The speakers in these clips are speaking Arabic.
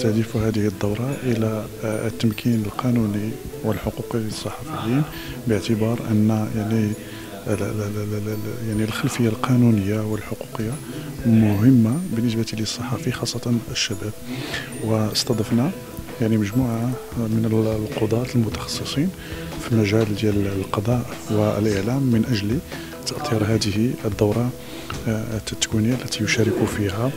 تهدف هذه الدورة إلى التمكين القانوني والحقوقي للصحفيين باعتبار أن يعني يعني الخلفية القانونية والحقوقية مهمة بالنسبة للصحفي خاصة الشباب. واستضفنا يعني مجموعة من القضاة المتخصصين في المجال ديال القضاء والإعلام من أجل تأطير هذه الدورة التكوينية التي يشارك فيها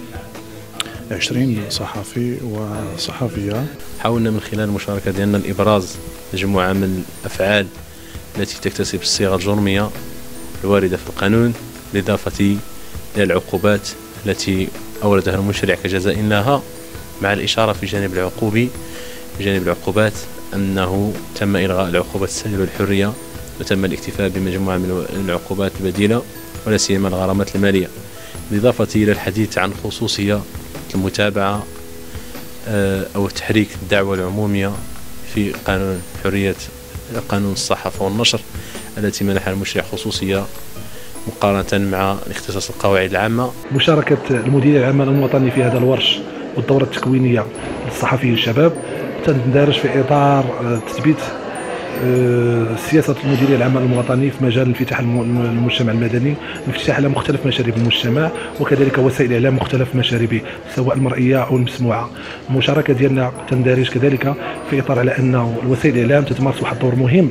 20 صحفي وصحفية. حاولنا من خلال المشاركة ديالنا الإبراز مجموعة من الأفعال التي تكتسب الصيغة الجرمية الواردة في القانون بالإضافة إلى العقوبات التي أوردها المشرع كجزاء لها مع الإشارة في الجانب العقوبي بجانب العقوبات أنه تم إلغاء العقوبة السجن والحرية وتم الاكتفاء بمجموعة من العقوبات البديلة ولا سيما الغرامات المالية. بالإضافة إلى الحديث عن خصوصية المتابعة آه، أو تحريك الدعوة العمومية في قانون حرية قانون الصحافة والنشر التي منح المشرع خصوصية مقارنة مع الاختصاص القواعد العامة. مشاركة المدير العام الوطني في هذا الورش والدورة التكوينية للصحفيين الشباب تندرج في إطار آه، تثبيت آه، سياسة المديرية العامة الوطني في مجال انفتاح المجتمع المدني الانفتاح على مختلف مشارب المجتمع وكذلك وسائل الإعلام مختلف مشاربه سواء المرئية أو المسموعة. المشاركة ديالنا تندرج كذلك في إطار على أن وسائل الإعلام تتمارس واحد الدور مهم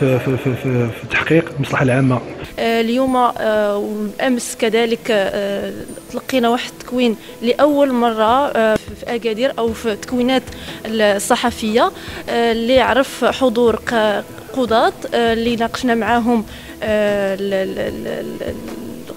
في, في, في, في, تحقيق المصلحة العامة. آه، اليوم آه، والامس كذلك آه، تلقينا واحد التكوين لأول مرة في أكادير أو في تكوينات الصحفية اللي عرف حضور قضاة اللي ناقشنا معاهم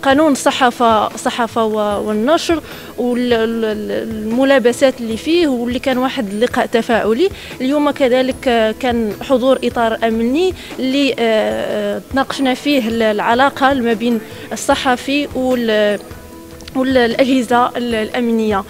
قانون الصحافة الصحافة والنشر والملابسات اللي فيه واللي كان واحد اللقاء تفاعلي. اليوم كذلك كان حضور إطار أمني اللي آه، تناقشنا فيه العلاقة ما بين الصحفي والأجهزة الأمنية.